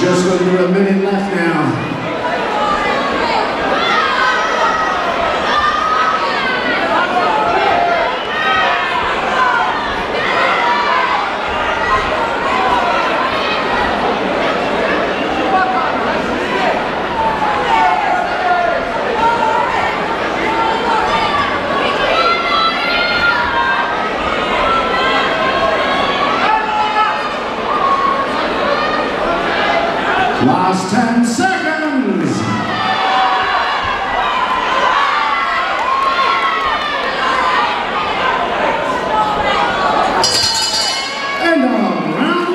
just under a minute left now. Last 10 seconds. And a round one.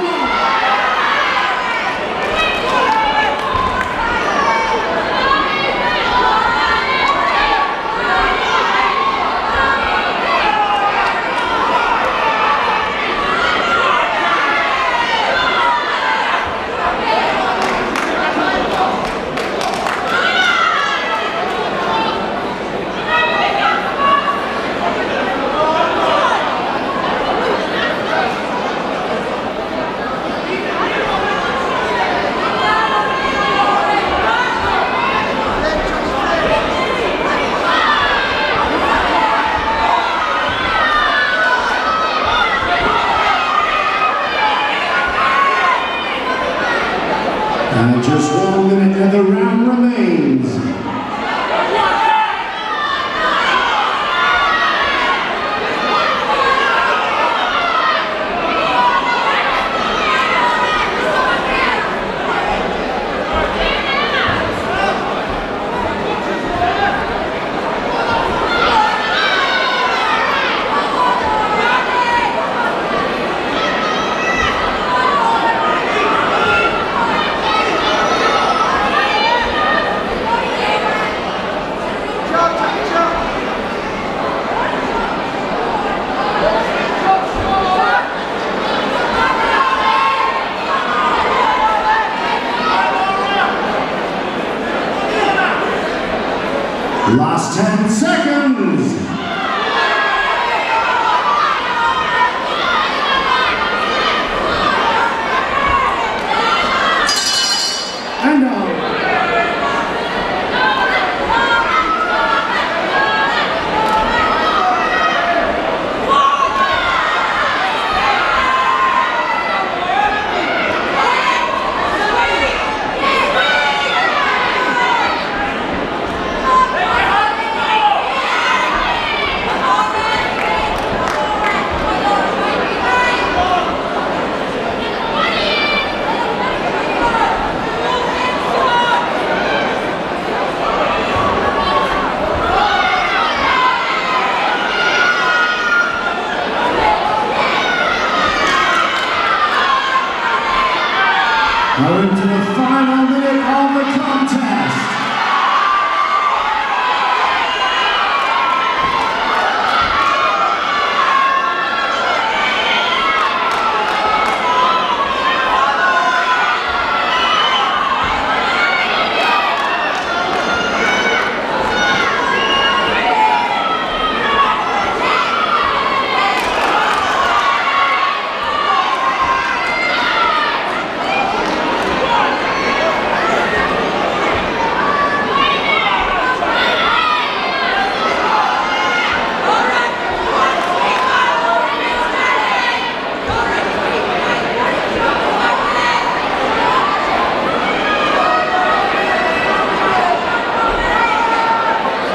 And just one minute and the round remains. Last 10 seconds.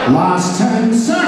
Last 10 seconds.